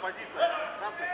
позиция. Красный.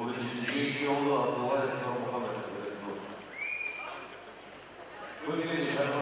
我跟你兄，你修了多？